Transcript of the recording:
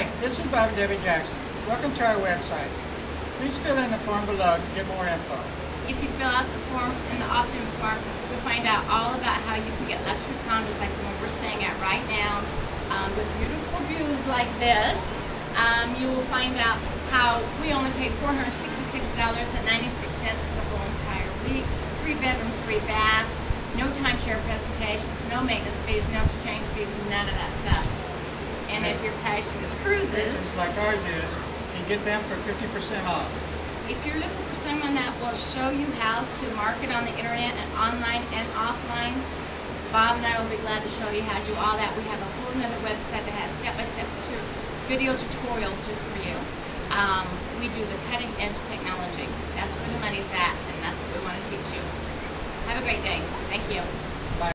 Hi, this is Bob and Debbie Jackson. Welcome to our website. Please fill in the form below to get more info. If you fill out the form in the opt-in form, you'll find out all about how you can get luxury condos like the one we're staying at right now, um, with beautiful views like this. Um, you will find out how we only pay $466.96 for the whole entire week. Three bedroom, three bath, no timeshare presentations, no maintenance fees, no exchange fees, none of that stuff. If your passion is cruises, like ours is, you can get them for 50% off. if you're looking for someone that will show you how to market on the internet and online and offline, Bob and I will be glad to show you how to do all that. We have a whole nother website that has step-by-step tu- video tutorials just for you. Um, we do the cutting edge technology. That's where the money's at, and that's what we want to teach you. Have a great day. Thank you.